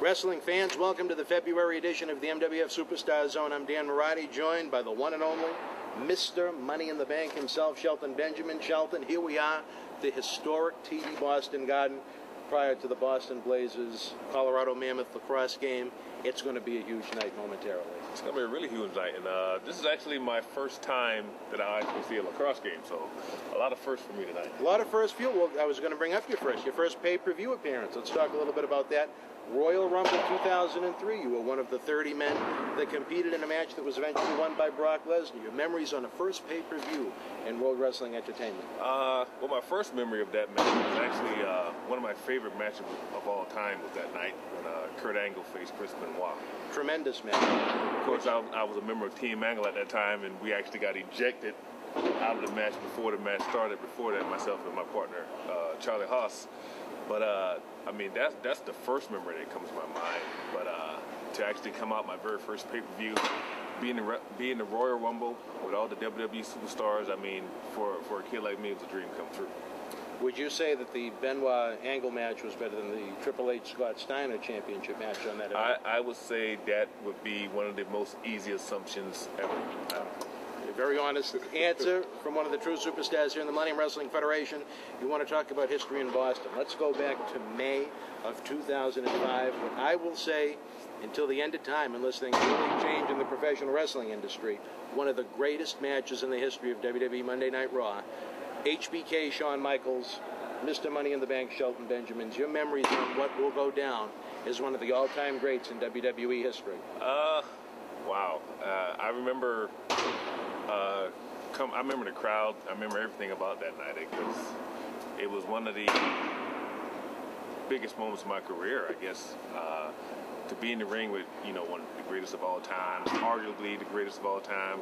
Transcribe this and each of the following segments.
Wrestling fans, welcome to the February edition of the MWF Superstar Zone. I'm Dan Mirade, joined by the one and only Mr. Money in the Bank himself, Shelton Benjamin. Shelton, here we are, the historic TD Boston Garden, prior to the Boston Blazers Colorado Mammoth lacrosse game. It's going to be a huge night momentarily. It's going to be a really huge night, and uh, this is actually my first time that I actually see a lacrosse game, so a lot of firsts for me tonight. A lot of first view. Well, I was going to bring up your first, your first pay-per-view appearance. Let's talk a little bit about that. Royal Rumble 2003. You were one of the 30 men that competed in a match that was eventually won by Brock Lesnar. Your memories on a first pay-per-view in World Wrestling Entertainment? Uh, well, my first memory of that match was actually uh, one of my favorite matches of all time was that night when uh, Kurt Angle faced Chris Benoit. Tremendous match. Of course, I, I was a member of Team Angle at that time, and we actually got ejected out of the match before the match started. Before that, myself and my partner, uh, Charlie Haas. But uh, I mean, that's that's the first memory that comes to my mind. But uh, to actually come out my very first pay per view, being the being the Royal Rumble with all the WWE superstars, I mean, for for a kid like me, it was a dream come true. Would you say that the Benoit Angle match was better than the Triple H Scott Steiner championship match on that? I, I, would say that would be one of the most easy assumptions ever. A very honest answer from one of the true superstars here in the Millennium Wrestling Federation. You want to talk about history in Boston. Let's go back to May of 2005, when I will say, until the end of time, unless things really change in the professional wrestling industry, one of the greatest matches in the history of WWE Monday Night Raw. HBK Shawn Michaels, Mr. Money in the Bank Shelton Benjamins. Your memories on what will go down as one of the all-time greats in WWE history. Uh, wow. Uh, I remember uh, come, I remember the crowd. I remember everything about that night. It was, it was one of the biggest moments of my career, I guess. Uh, to be in the ring with, you know, one of the greatest of all time, arguably the greatest of all time.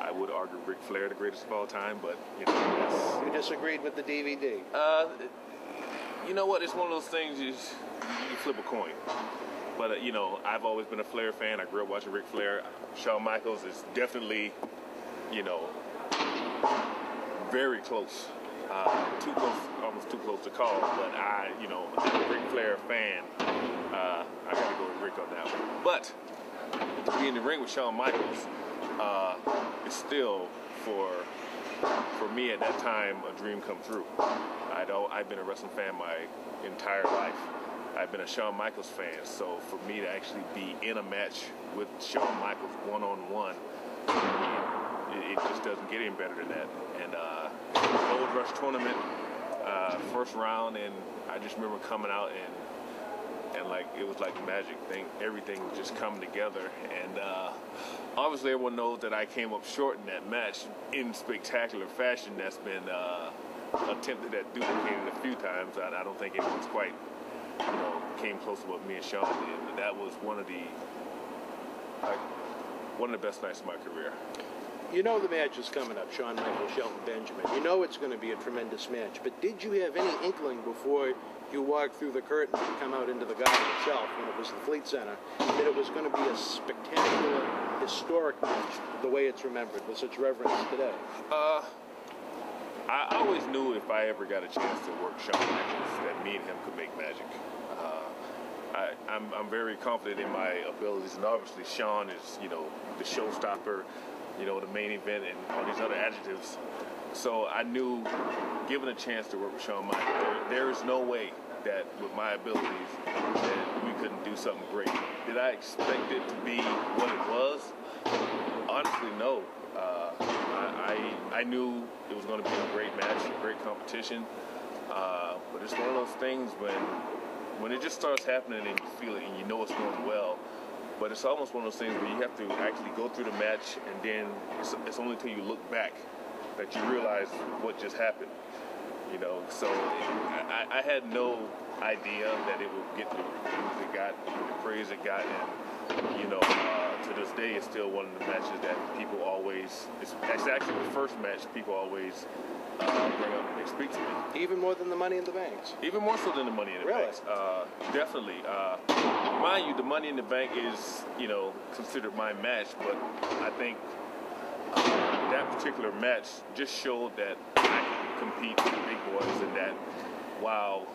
I would argue Ric Flair the greatest of all time, but you know, you disagreed with the DVD. Uh, you know what? It's one of those things you, you flip a coin. But uh, you know, I've always been a Flair fan. I grew up watching Ric Flair. Shawn Michaels is definitely you know, very close. Uh, too close, almost too close to call. But I, you know, I'm a Ric Flair fan. Uh, I got to go with Rick on that one. But to be in the ring with Shawn Michaels uh, is still for for me at that time a dream come true. I'd I've been a wrestling fan my entire life. I've been a Shawn Michaels fan, so for me to actually be in a match with Shawn Michaels one on one it, just doesn't get any better than that. And uh, Gold Rush tournament, uh, first round, and I just remember coming out and like it was like magic thing. Everything just coming together, and uh, obviously everyone knows that I came up short in that match in spectacular fashion. That's been uh, attempted at duplicated a few times. I, I, don't think anyone's quite you know came close to what me and Shawn did. But that was one of the like, one of the best nights of my career. You know the match is coming up, Shawn Michaels, Shelton Benjamin. You know it's going to be a tremendous match. But did you have any inkling before you walked through the curtain to come out into the garden itself, when it was the Fleet Center, that it was going to be a spectacular, historic match, the way it's remembered, with such reverence today? Uh, I always knew if I ever got a chance to work Shawn Michaels, that me and him could make magic. Uh, I, I'm, I'm very confident in my abilities, and obviously Shawn is, you know, the showstopper you know, the main event and all these other adjectives. So I knew, given a chance to work with Shawn Michaels, there, there is no way that with my abilities that we couldn't do something great. Did I expect it to be what it was? Honestly, no. Uh, I, I, I knew it was going to be a great match, a great competition. Uh, but it's one of those things when when it just starts happening and you feel it and you know it's going well but it's almost one of those things where you have to actually go through the match, and then it's, it's only until you look back that you realize what just happened. You know, so I, I had no idea that it would get the views it got, the praise it got, and you know, uh, to this day, it's still one of the matches that people always. It's, it's actually the first match people always uh, bring up, they speak to me. Even more than the Money in the Bank. Even more so than the Money in the Really? Bank. Uh, definitely. Uh, mind you, the Money in the Bank is, you know, considered my match, but I think uh, that particular match just showed that I compete with the big boys and that while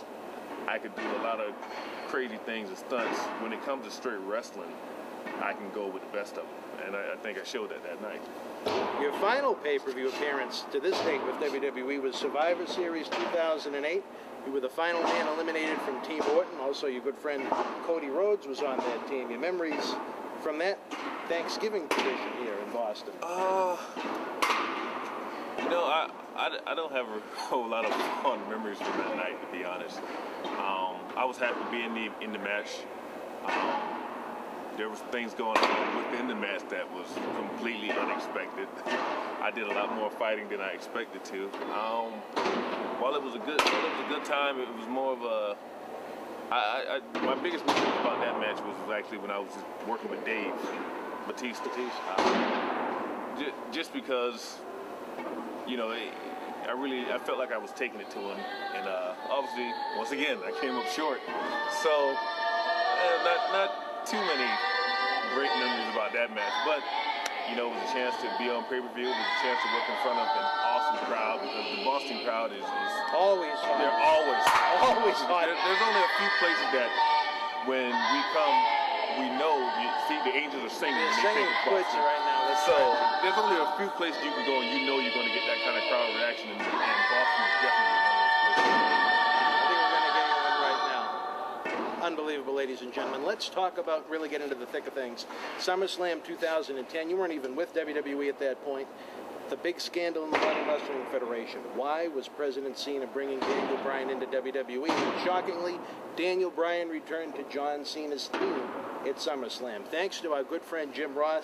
I could do a lot of crazy things and stunts, when it comes to straight wrestling, I can go with the best of them. And I, I think I showed that that night. Your final pay-per-view appearance to this date with WWE was Survivor Series 2008. You were the final man eliminated from Team Orton. Also, your good friend Cody Rhodes was on that team. Your memories from that Thanksgiving tradition here in Boston? Uh, you know, I, I, I don't have a whole lot of fond memories from that night, to be honest. Um, I was happy to be in the in the match. Um, there was things going on within the match that was completely unexpected. I did a lot more fighting than I expected to. Um, while it was a good, while it was a good time, it was more of a. I, I, my biggest memory about that match was actually when I was working with Dave Batista. Ju- just because, you know, it, I really I felt like I was taking it to him, and uh, obviously, once again, I came up short. So, uh, not not too many great memories about that match, but you know, it was a chance to be on pay per view. It was a chance to work in front of an awesome crowd because the Boston crowd is, is Always they're always Always hot. There, there's only a few places that when we come, we know. You see, the Angels are singing. They're they singing take Quincy Boston. right now. That's So there's only a few places you can go and you know you're going to get that kind of crowd reaction, and, and Boston is definitely one of those places. I think we're going to get one right now. Unbelievable, ladies and gentlemen. Let's talk about really get into the thick of things. SummerSlam 2010. You weren't even with WWE at that point. The big scandal in the Modern Wrestling Federation. Why was President Cena bringing Daniel Bryan into WWE? And shockingly, Daniel Bryan returned to John Cena's team at SummerSlam. Thanks to our good friend Jim Ross,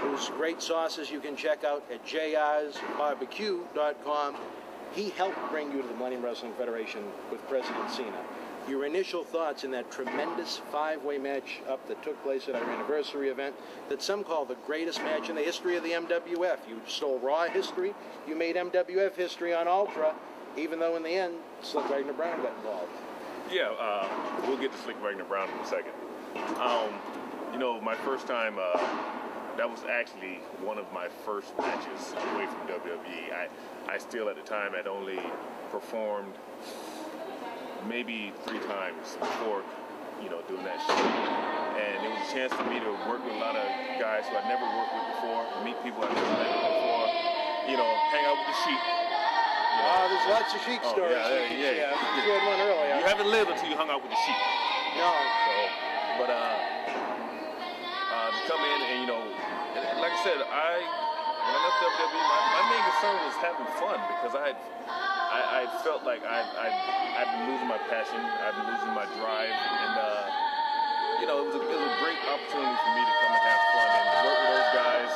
whose great sauces you can check out at jrsbarbecue.com. He helped bring you to the Millennium Wrestling Federation with President Cena. Your initial thoughts in that tremendous five-way match up that took place at our anniversary event that some call the greatest match in the history of the MWF. You stole Raw history, you made MWF history on Ultra, even though in the end, Slyck Wagner Brown got involved. Yeah, uh, we'll get to Slyck Wagner Brown in a second. Um, you know, my first time, uh, that was actually one of my first matches away from WWE. I, I still at the time had only performed maybe three times before, you know, doing that show. And it was a chance for me to work with a lot of guys who I'd never worked with before, meet people I'd never met before, you know, hang out with the sheep. you know. Oh, there's lots of sheep Oh, stories. yeah, yeah, yeah, yeah. You had one earlier. You haven't lived until you hung out with the sheep. No. So, but uh, uh, to come in and you know, and, like I said, I when I left WWE, my, my main concern was having fun because I had I, I felt like I I I'd been losing my passion, I'd been losing my drive, and uh, you know, it was a, it was a great opportunity for me to come and have fun and work with those guys.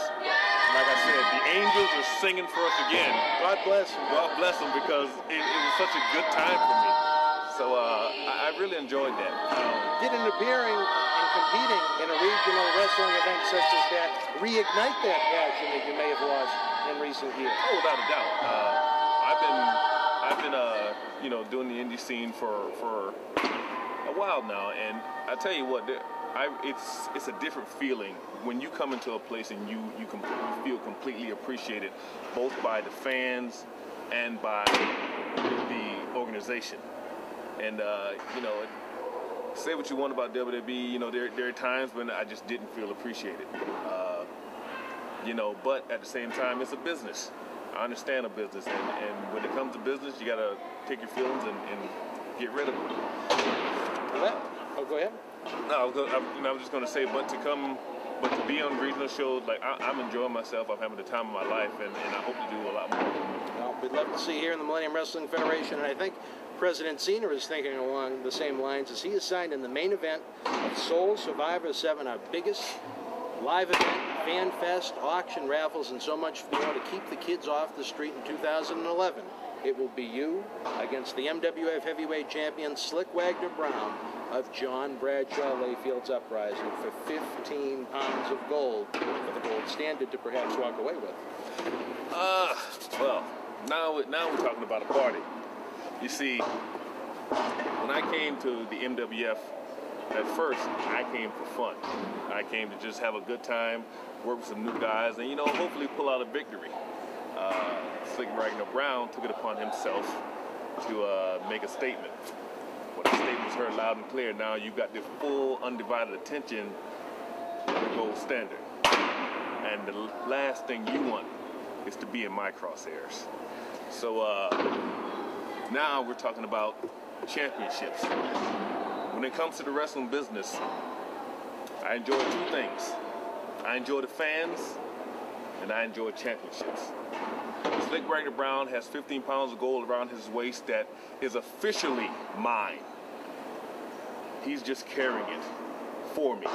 Like I said, the Angels are singing for us again. God bless him. God bless them because it, it was such a good time for me. So uh, I, I really enjoyed that. Um, Didn't appearing and competing in a regional wrestling event such as that reignite that passion that you may have lost in recent years? Oh, without a doubt. Uh, I've been, I've been, uh, you know, doing the indie scene for for a while now, and I tell you what, I, it's it's a different feeling when you come into a place and you you, com- you feel completely appreciated, both by the fans and by the organization. And uh, you know, say what you want about WWE, you know, there there are times when I just didn't feel appreciated. Uh, you know, but at the same time, it's a business. I understand a business, and, and when it comes to business, you gotta take your feelings and, and get rid of them. Well, oh, go ahead. No, I was, gonna, I, you know, I was just gonna say, but to come, but to be on regional shows, like I, I'm enjoying myself. I'm having the time of my life, and, and I hope to do a lot more. Well, we'd love to see you here in the Millennium Wrestling Federation, and I think President Cena is thinking along the same lines as he is signed in the main event of Soul Survivor 7, our biggest live event, fan fest, auction, raffles, and so much more to keep the kids off the street in 2011. it will be you against the MWF heavyweight champion Slyck Wagner Brown of John Bradshaw Layfield's Uprising for 15 pounds of gold for the gold standard to perhaps walk away with. Uh, well, now now we're talking about a party. You see, when I came to the MWF, at first I came for fun. I came to just have a good time, work with some new guys, and you know, hopefully pull out a victory. Uh, Slyck Wagner Brown took it upon himself to uh, make a statement. When the statement was heard loud and clear, now you've got the full undivided attention of the gold standard. And the last thing you want is to be in my crosshairs. So uh, now we're talking about championships. When it comes to the wrestling business, I enjoy two things. I enjoy the fans, and I enjoy championships. Slyck Wagner Brown has 15 pounds of gold around his waist that is officially mine. He's just carrying it for me.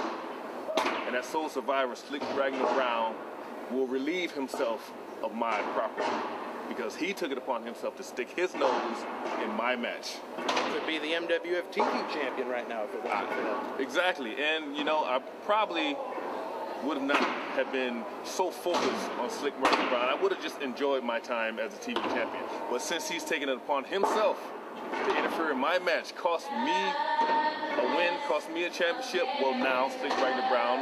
And as Soul Survivor, Slyck Wagner Brown will relieve himself of my property because he took it upon himself to stick his nose in my match. Could be the MWF TV champion right now if it wasn't for that. Exactly, and you know, I probably would not have been so focused on Slyck Wagner Brown. I would have just enjoyed my time as a TV champion. But since he's taken it upon himself to interfere in my match, cost me a win, cost me a championship, well now Slyck Wagner Brown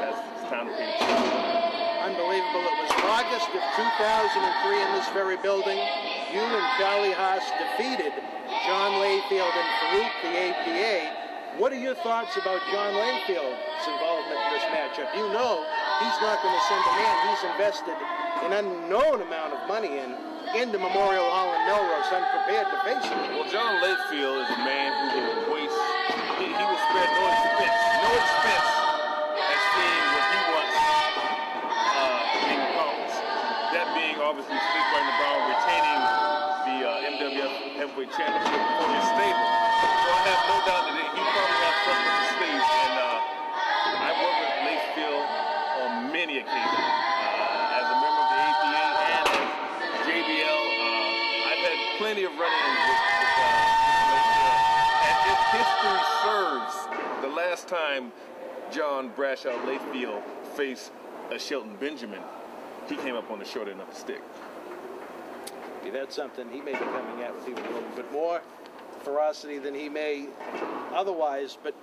has it's time to pay the. Unbelievable. It was August of 2003 in this very building. You and Charlie Haas defeated John Layfield and Faarooq, the APA. What are your thoughts about John Layfield's involvement in this matchup? You know he's not going to send a man. He's invested an unknown amount of money in into Memorial Hall in Melrose, unprepared to face him. Well, John Layfield is a man who will waste, he, he will spare no expense, no expense obviously Slyck Wagner Brown retaining the uh, MWF Heavyweight Championship for his stable. So I have no doubt that he probably has something his sleeve. And uh, I worked with Layfield on many occasions. Uh, as a member of the APA and as JBL, uh, I've had plenty of run-ins with, with uh, And if history serves, the last time John Bradshaw Layfield faced a Shelton Benjamin, he came up on the short end of the stick. If that's something he may be coming at with even a little bit more ferocity than he may otherwise. But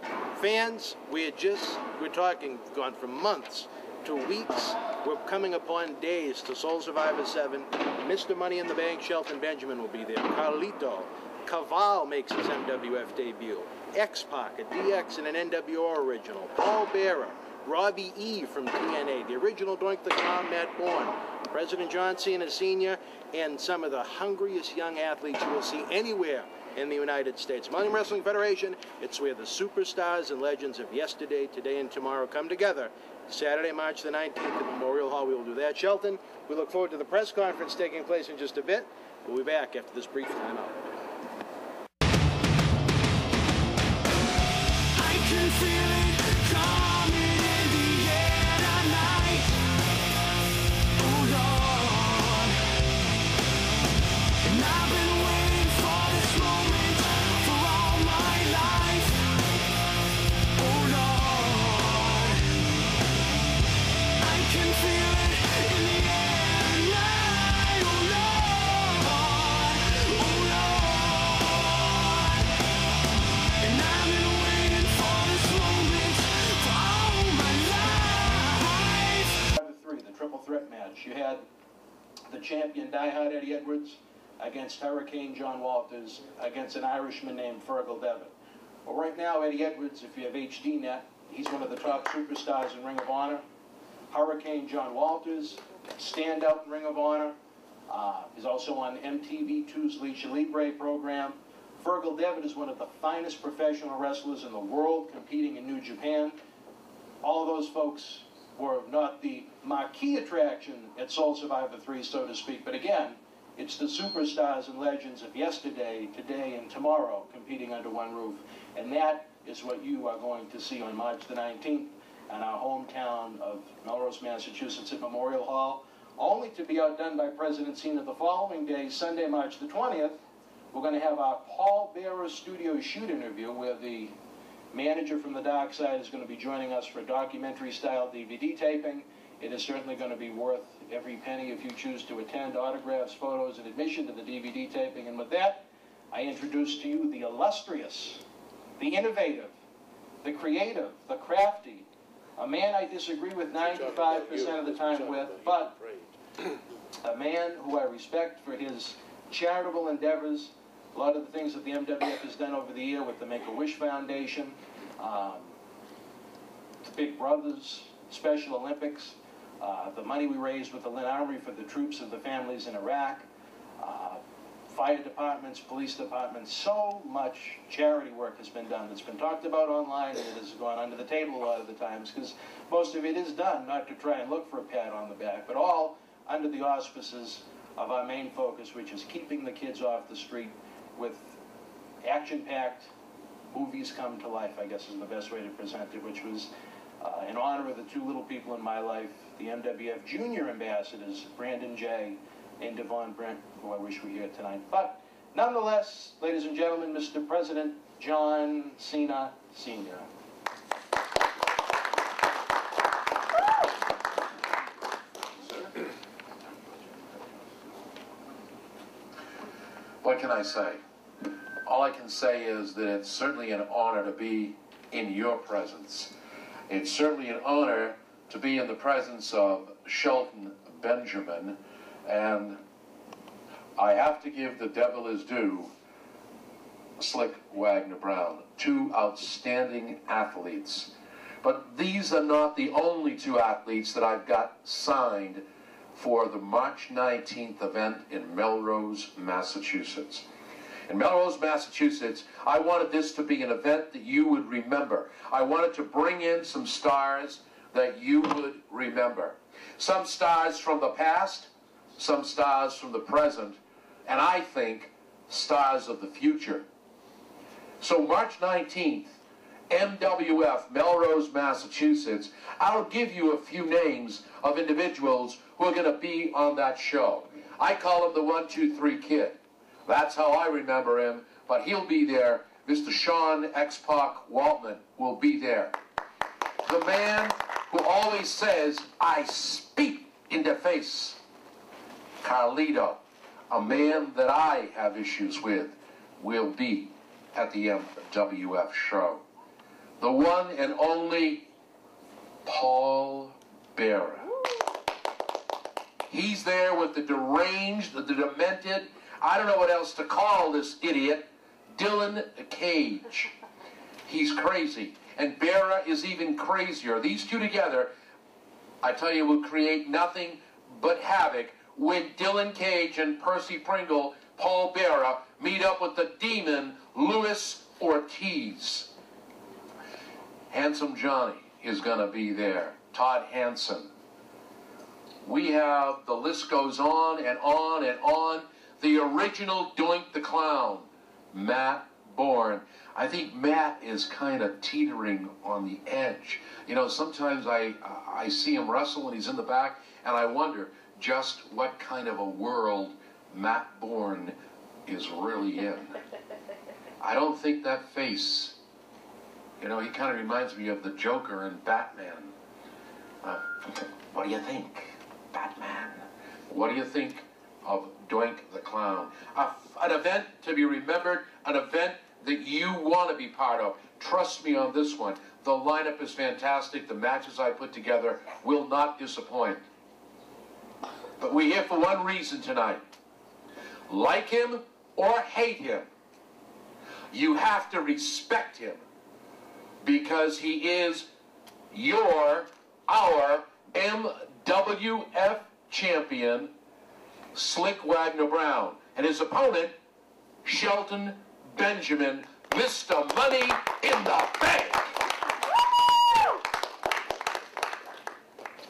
fans, we're just, we're talking, gone from months to weeks. We're coming upon days to Soul Survivor 7. Mr. Money in the Bank, Shelton Benjamin will be there. Carlito. Caval makes his MWF debut. X-Pac, a DX and an NWO original. Paul Bearer. Robbie E. from TNA, the original Doink the Clown, Matt Bourne, President John Cena Sr., and some of the hungriest young athletes you will see anywhere in the United States. Millennium Wrestling Federation, it's where the superstars and legends of yesterday, today, and tomorrow come together. Saturday, March the 19th at Memorial Hall. We will do that. Shelton, we look forward to the press conference taking place in just a bit. We'll be back after this brief timeout. Threat match. You had the champion Diehard Eddie Edwards against Hurricane John Walters against an Irishman named Fergal Devitt. Well, right now, Eddie Edwards, if you have HDNet, he's one of the top superstars in Ring of Honor. Hurricane John Walters, standout in Ring of Honor. Uh, he's also on MTV2's Lucha Libre program. Fergal Devitt is one of the finest professional wrestlers in the world, competing in New Japan all of those folks not the marquee attraction at Soul Survivor 3, so to speak. But again, it's the superstars and legends of yesterday, today, and tomorrow competing under one roof. And that is what you are going to see on March the 19th in our hometown of Melrose, Massachusetts at Memorial Hall. only to be outdone by President Cena the following day, Sunday, March the 20th. We're going to have our Paul Bearer studio shoot interview where the manager from the dark side is going to be joining us for documentary style DVD taping. It is certainly going to be worth every penny if you choose to attend. Autographs, photos, and admission to the DVD taping. And with that, I introduce to you the illustrious, the innovative, the creative, the crafty, a man I disagree with 95% of the time with, but a man who I respect for his charitable endeavors, a lot of the things that the MWF has done over the year with the Make-A-Wish Foundation, um, the Big Brothers, Special Olympics, uh, the money we raised with the Lynn Armory for the troops and the families in Iraq, uh, fire departments, police departments, so much charity work has been done that's been talked about online and it has gone under the table a lot of the times because most of it is done not to try and look for a pat on the back, but all under the auspices of our main focus, which is keeping the kids off the street with action-packed movies come to life, I guess is the best way to present it, which was uh, in honor of the two little people in my life, the MWF junior ambassadors, Brandon J. and Devon Brent, who I wish were here tonight. But nonetheless, ladies and gentlemen, Mr. President John Cena Sr. What can I say? All I can say is that it's certainly an honor to be in your presence. It's certainly an honor to be in the presence of Shelton Benjamin, and I have to give the devil his due, Slyck Wagner Brown, two outstanding athletes. But these are not the only two athletes that I've got signed for the March 19th event in Melrose, Massachusetts. In Melrose, Massachusetts, I wanted this to be an event that you would remember. I wanted to bring in some stars that you would remember. Some stars from the past, some stars from the present, and I think stars of the future. So March 19th, MWF, Melrose, Massachusetts, I'll give you a few names of individuals who are going to be on that show. I call them the 123 Kid. That's how I remember him, but he'll be there. Mr. Sean X-Pac Waltman will be there. The man who always says, I speak in the face. Carlito, a man that I have issues with, will be at the MWF show. The one and only Paul Bearer. He's there with the deranged, the demented, I don't know what else to call this idiot, Dylan Cage. He's crazy. And Bearer is even crazier. These two together, I tell you, will create nothing but havoc when Dylan Cage and Percy Pringle, Paul Bearer, meet up with the demon, Luis Ortiz. Handsome Johnny is going to be there. Todd Hanson. We have, the list goes on and on and on. The original Doink the Clown, Matt Bourne. I think Matt is kind of teetering on the edge. You know, sometimes I, I see him wrestle and he's in the back, and I wonder just what kind of a world Matt Bourne is really in. I don't think that face, you know, he kind of reminds me of the Joker and Batman. Uh, what do you think, Batman? What do you think of Doink the Clown? A, an event to be remembered, an event that you want to be part of. Trust me on this one. The lineup is fantastic. The matches I put together will not disappoint. But we're here for one reason tonight. Like him or hate him, you have to respect him because he is your, our MWF champion, Slyck Wagner Brown. And his opponent, Shelton Benjamin, Mr. Money in the Bank.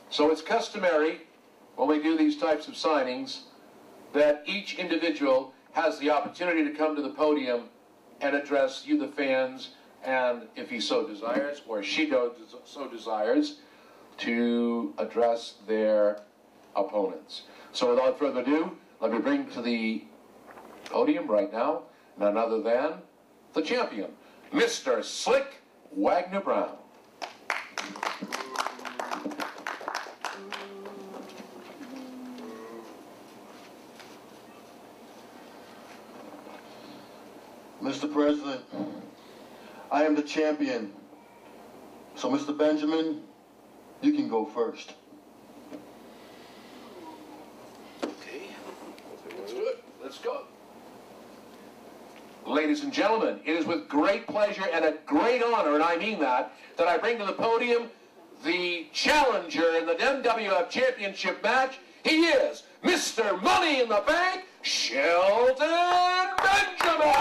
So it's customary when we do these types of signings that each individual has the opportunity to come to the podium and address you, the fans, and if he so desires, or she so desires, to address their opponents. So without further ado, let me bring to the podium right now none other than the champion, Mr. Slyck Wagner Brown. Mr. President, I am the champion. So, Mr. Benjamin, you can go first. Okay. Let's do it. Let's go. Ladies and gentlemen, it is with great pleasure and a great honor, and I mean that, that I bring to the podium the challenger in the MWF Championship match. He is Mr. Money in the Bank, Shelton Benjamin!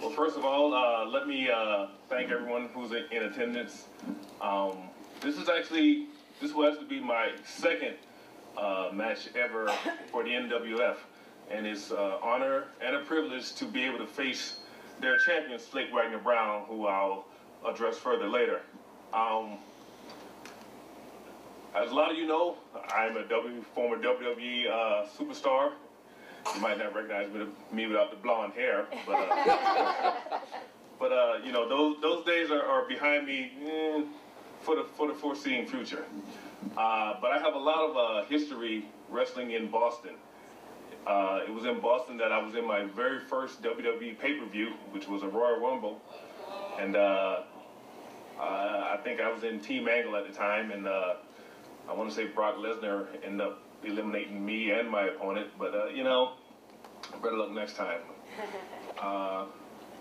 Well, first of all, uh, let me uh, thank everyone who's in, attendance. Um, this is actually this will actually be my second uh, match ever for the MWF, and it's an honor and a privilege to be able to face their champion, Slyck Wagner Brown, who I'll address further later. Um, as a lot of you know, I'm a w, former WWE uh, superstar. You might not recognize me, me without the blonde hair, but uh, but uh, you know those those days are, are behind me eh, for the for the foreseeing future. Uh, but I have a lot of uh, history wrestling in Boston. Uh, it was in Boston that I was in my very first WWE pay-per-view, which was a Royal Rumble, and uh, I I think I was in Team Angle at the time, and uh, I want to say Brock Lesnar ended up eliminating me and my opponent, but uh, you know, better luck next time. Uh,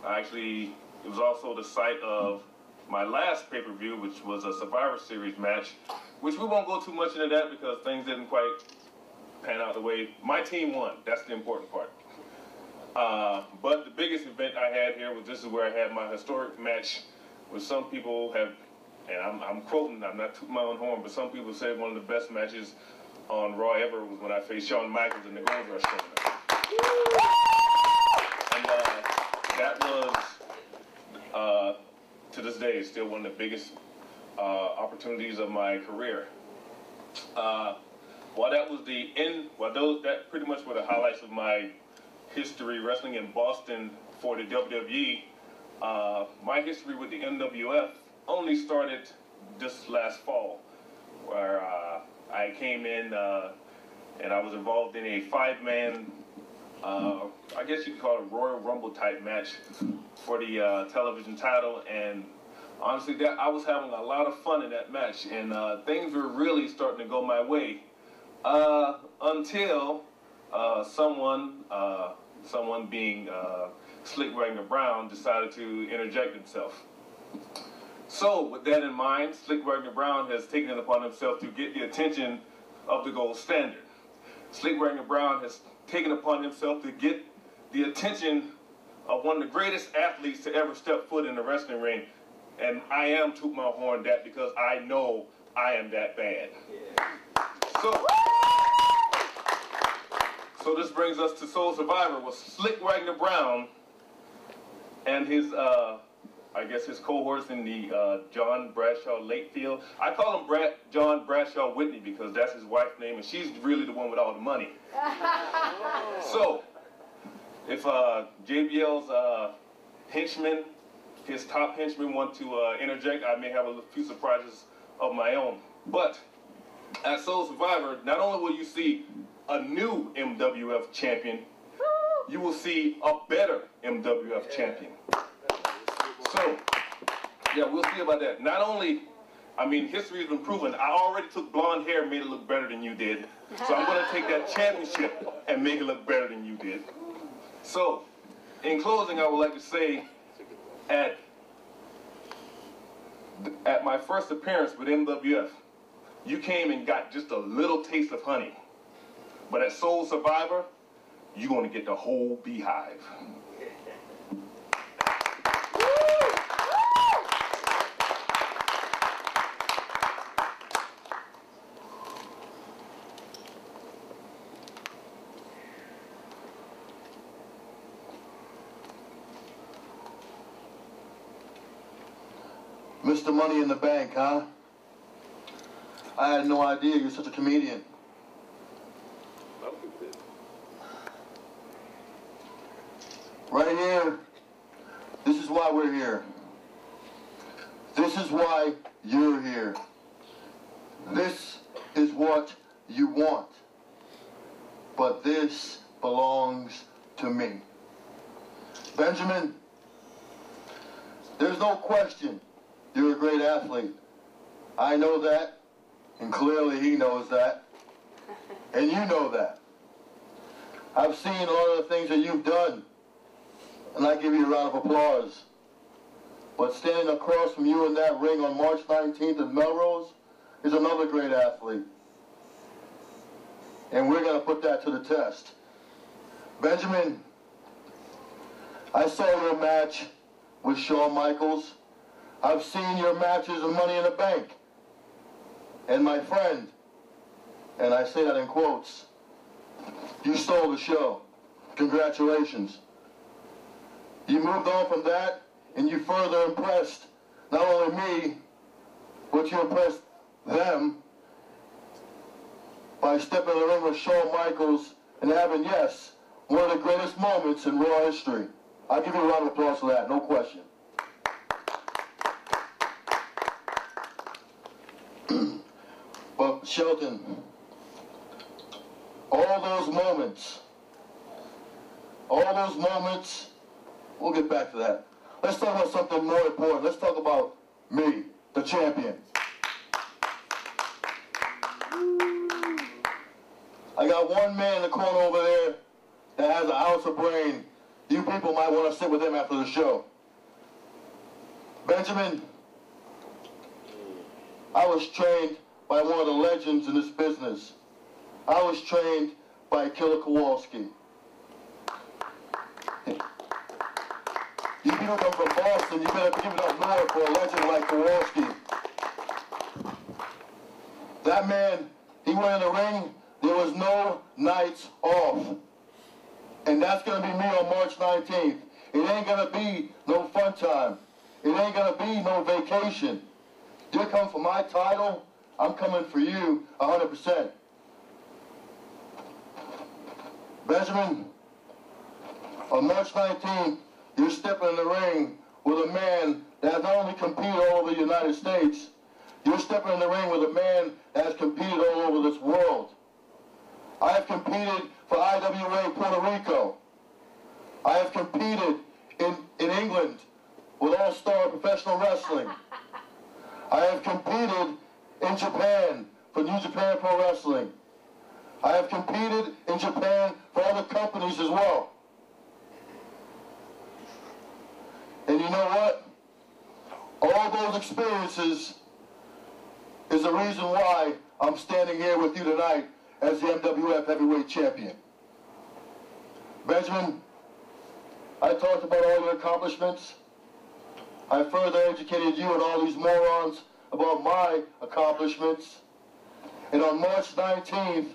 I actually, it was also the site of my last pay-per-view, which was a Survivor Series match, which we won't go too much into that because things didn't quite pan out the way. My team won. That's the important part. Uh, but the biggest event I had here was this is where I had my historic match, which some people have, and I'm, I'm quoting, I'm not tooting my own horn, but some people say one of the best matches on Raw ever was when I faced Shawn Michaels in the Gold Rush. And uh, that was, uh, to this day, is still one of the biggest uh, opportunities of my career. Uh, while that was the end, while those that pretty much were the highlights of my history wrestling in Boston for the WWE, uh, my history with the MWF only started this last fall, where uh, I came in uh, and I was involved in a five-man, uh, I guess you could call it a Royal Rumble type match for the uh, television title, and honestly, that I was having a lot of fun in that match, and uh, things were really starting to go my way uh, until uh, someone, uh, someone being Slyck Wagner Brown, decided to interject himself. So, with that in mind, Slyck Wagner Brown has taken it upon himself to get the attention of the gold standard. Slyck Wagner Brown has taken upon himself to get the attention of one of the greatest athletes to ever step foot in the wrestling ring. And I am toot my horn that because I know I am that bad. So, so this brings us to Soul Survivor with Slyck Wagner Brown and his, uh, I guess his cohorts in the uh, John Bradshaw Layfield. I call him Brad, John Bradshaw Whitney because that's his wife's name, and she's really the one with all the money. so, if uh, JBL's uh, henchmen, his top henchmen want to uh, interject, I may have a few surprises of my own. But at Soul Survivor, not only will you see a new MWF champion, you will see a better MWF champion. So, yeah, we'll see about that. Not only, I mean, history has been proven. I already took blonde hair and made it look better than you did. So I'm going to take that championship and make it look better than you did. So, in closing, I would like to say, at at my first appearance with MWF, you came and got just a little taste of honey. But at Soul Survivor, you're going to get the whole beehive. Mr. Money in the Bank, huh? I had no idea you're such a comedian. Right here, this is why we're here. This is why you're here. This is what you want. But this belongs to me. Benjamin, there's no question you're a great athlete. I know that, and clearly he knows that, and you know that. I've seen a lot of the things that you've done, and I give you a round of applause. But standing across from you in that ring on March 19th in Melrose is another great athlete. And we're going to put that to the test. Benjamin, I saw your match with Shawn Michaels. I've seen your matches in Money in the Bank. And my friend, and I say that in quotes, you stole the show. Congratulations. You moved on from that and you further impressed not only me, but you impressed them by stepping in the ring with Shawn Michaels and having, yes, one of the greatest moments in Raw history. I'll give you a round of applause for that, no question. but Shelton, all those moments, all those moments, we'll get back to that. Let's talk about something more important. Let's talk about me, the champion. I got one man in the corner over there that has an ounce of brain. You people might want to sit with him after the show. Benjamin, I was trained by one of the legends in this business. I was trained by Killer Kowalski. You people come from Boston, you better give it up more for a legend like Kowalski. That man, he went in the ring, there was no nights off. And that's going to be me on March 19th. It ain't going to be no fun time. It ain't going to be no vacation. You come for my title, I'm coming for you 100%. Benjamin, on March 19th, you're stepping in the ring with a man that has not only competed all over the United States, you're stepping in the ring with a man that has competed all over this world. I have competed for IWA Puerto Rico. I have competed in, in England with All-Star Professional Wrestling. I have competed in Japan for New Japan Pro Wrestling. I have competed in Japan for other companies as well. And you know what? All those experiences is the reason why I'm standing here with you tonight as the MWF Heavyweight Champion. Benjamin, I talked about all your accomplishments. I further educated you and all these morons about my accomplishments. And on March 19th,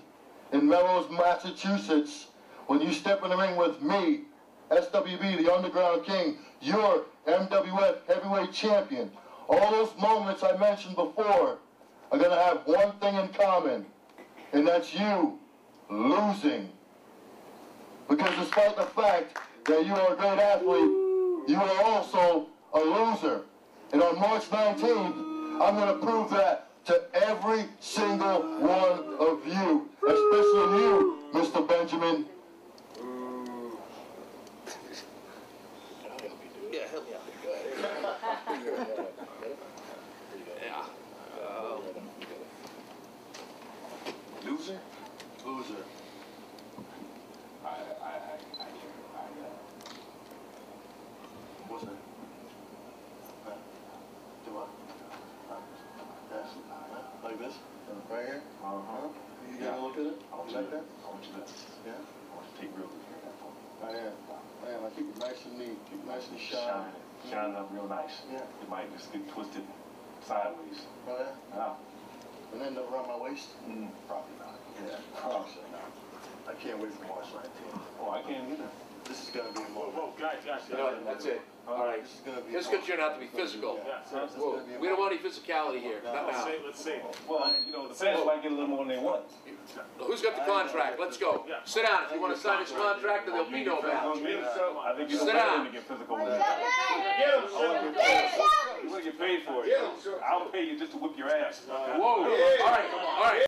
in Melrose, Massachusetts, when you step in the ring with me, SWB, the Underground King, your MWF Heavyweight Champion, all those moments I mentioned before are going to have one thing in common, and that's you losing. Because despite the fact that you are a great athlete, you are also a loser. And on March 19th, I'm going to prove that to every single one of you, especially you, Mr. Benjamin. Yeah, help me out there. Go ahead. Yeah. Loser? Loser. I, I, I, I, I, uh, What's that? Huh? Do what? Huh? Yes. Huh? Like this? Right here? uh-huh. You got a look at it? I want You you like to, that? I want you to, Yeah. I want you to take real good care of that for me. I am. I am. I keep it nice and neat. Keep it nice and Shine, shiny. shine up real nice. Yeah. It might just get twisted sideways. Oh, yeah? Ah, And end up around my waist? mm, probably not. Yeah. Probably not. I can't wait for March 19th. Oh, I can't either. This is gonna be a Whoa, moment. whoa, guys, guys, You know, that's it. All right. Just because you're not to be physical. Whoa, We don't want any physicality here, not now. Let's see. Well, you know, the fans might get a little more than they want. Who's got the contract? Let's go. Sit down. If you want to sign this contract, then there'll be no match. I think you Sit know down. better to get physical with that. You want to get paid for it. I'll pay you just to whip your ass. Whoa, all right.